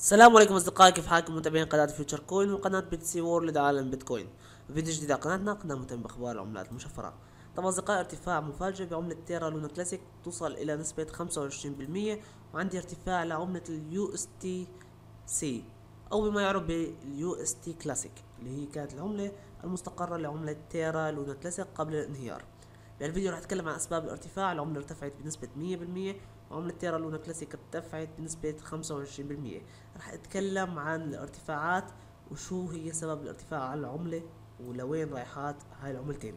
السلام عليكم أصدقائي كيف حالكم؟ متابعين قناة Future Coin وقناة BTC World عالم بيتكوين فيديو جديد على قناتنا قناة مهتمة بأخبار العملات المشفرة. طبعا أصدقائي ارتفاع مفاجئ بعملة Terra Luna Classic توصل إلى وعشرين بالمية وعندي ارتفاع لعملة ال USTC أو بما يعرف بال UST Classic اللي هي كانت العملة المستقرة لعملة Terra Luna Classic قبل الانهيار. بهالفيديو راح اتكلم عن أسباب الارتفاع العملة ارتفعت بنسبة مية بالمية وعملة Terra Luna Classic ارتفعت بنسبة خمسة وعشرين بالمية. راح اتكلم عن الارتفاعات وشو هي سبب الارتفاع على العملة ولوين رايحات هاي العملتين.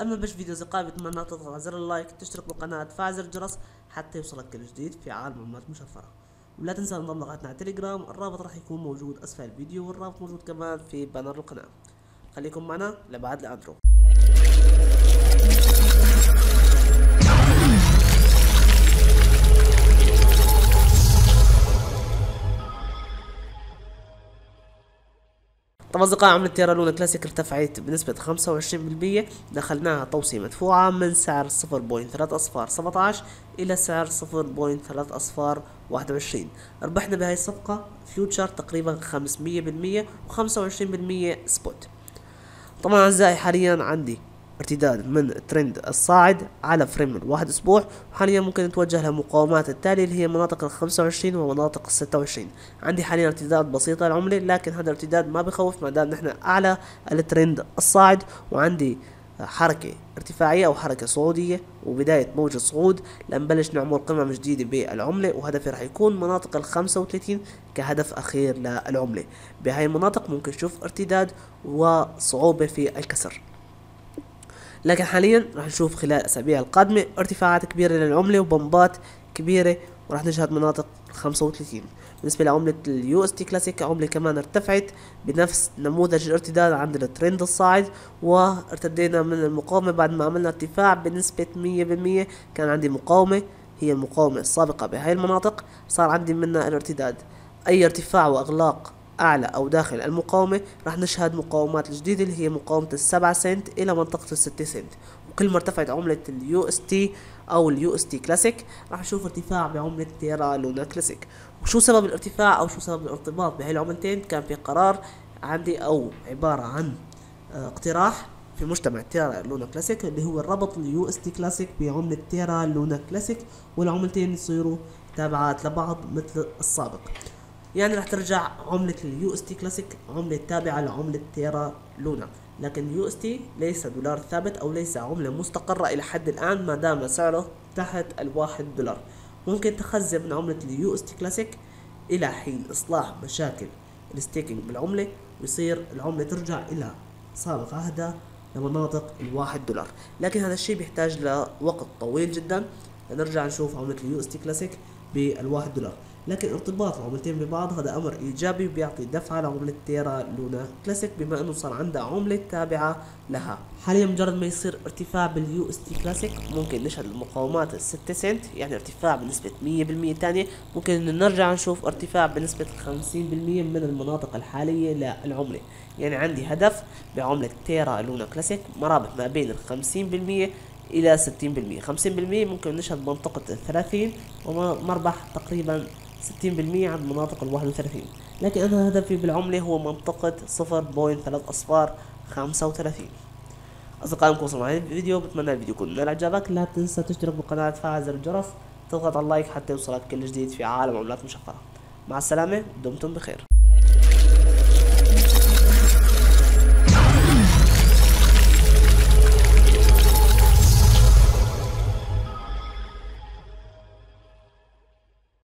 أما باش فيديو اصدقائي بتمنى تضغط على زر ال like تشترك بالقناة تفعل زر الجرس حتى يوصلك كل جديد في عالم العملات المشفرة. ولا تنسى انضم لقناتنا على تليجرام الرابط راح يكون موجود أسفل الفيديو والرابط موجود كمان في banner القناة. خليكم معنا لبعد ال intro طبعا أصدقاء عملة Terra Luna Classic ارتفعت بنسبة خمسة وعشرين بالمية دخلناها توصية مدفوعة من سعر صفر point ثلاث أصفار سبعة عشر إلى سعر صفر point ثلاث أصفار واحد وعشرين. ربحنا بهاي الصفقة future تقريبا خمسمية بالمية وخمسة وعشرين بالمية spot طبعا أعزائي حاليا عندي ارتداد من الترند الصاعد على frame من واحد أسبوع وحاليا ممكن نتوجه للمقاومات التالية اللي هي مناطق الخمسة وعشرين ومناطق الستة وعشرين. عندي حاليا ارتداد بسيطة العملة لكن هذا الارتداد ما بخوف ما دام نحن أعلى الترند الصاعد. وعندي حركة ارتفاعية أو حركة صعودية وبداية موجة صعود لنبلش نعمل قمم جديدة بالعملة وهدفي راح يكون مناطق الخمسة وثلاثين كهدف أخير للعملة. بهاي المناطق ممكن نشوف ارتداد وصعوبة في الكسر. لكن حاليا راح نشوف خلال الأسابيع القادمة ارتفاعات كبيرة للعملة وبمبات كبيرة وراح نشهد مناطق 35 بالنسبة لعملة ال UST Classic عملة كمان ارتفعت بنفس نموذج الارتداد عند الترند الصاعد وارتدينا من المقاومة بعد ما عملنا ارتفاع بنسبة 100% كان عندي مقاومة هي المقاومة السابقة بهاي المناطق. صار عندي منها الارتداد. أي ارتفاع وإغلاق أعلى أو داخل المقاومة راح نشهد مقاومات الجديدة اللي هي مقاومة السبعة سنت إلى منطقة الستة سنت. وكل ما ارتفعت عملة ال UST أو ال UST Classic راح نشوف ارتفاع بعملة Terra Luna Classic وشو سبب الارتفاع أو شو سبب الارتباط بهاي العملتين؟ كان في قرار عندي أو عبارة عن آه اقتراح في مجتمع Terra Luna Classic اللي هو الربط ال UST Classic بعملة Terra Luna Classic والعملتين يصيروا تابعات لبعض مثل السابق. يعني راح ترجع عملة ال UST Classic عملة تابعة لعملة Terra Luna. لكن ال UST ليس دولار ثابت أو ليس عملة مستقرة إلى حد الآن ما دام سعره تحت الواحد دولار. ممكن تخزن من عملة ال UST Classic إلى حين إصلاح مشاكل ال staking بالعملة ويصير العملة ترجع إلى سابق عهدها لمناطق الواحد دولار. لكن هذا الشيء بيحتاج لوقت طويل جدا. لنرجع نشوف عملة ال UST Classic بالواحد دولار. لكن ارتباط العملتين ببعض هذا أمر إيجابي وبيعطي دفعة لعملة Terra Luna. Classic بما أنه صار عندها عملة تابعة لها. حاليا مجرد ما يصير ارتفاع بال UST Classic ممكن نشهد المقاومات الستة سنت يعني ارتفاع بنسبة 100% ثانية ممكن نرجع نشوف ارتفاع بنسبة 50% من المناطق الحالية للعملة. يعني عندي هدف بعملة Terra Luna Classic مرابط ما بين ال 50% إلى 60% 50% ممكن نشهد منطقة الثلاثين ومربح تقريبا 60% عند مناطق ال 31 لكن أنا هدفي بالعملة هو منطقة 0.3 أصفار 35 أصدقائي وصلوا معي الفيديو بتمنى الفيديو يكون من إعجابك لا تنسى تشترك بالقناة تفعل زر الجرس. تضغط على اللايك حتى يوصلك كل جديد في عالم عملات مشفرة مع السلامة دمتم بخير.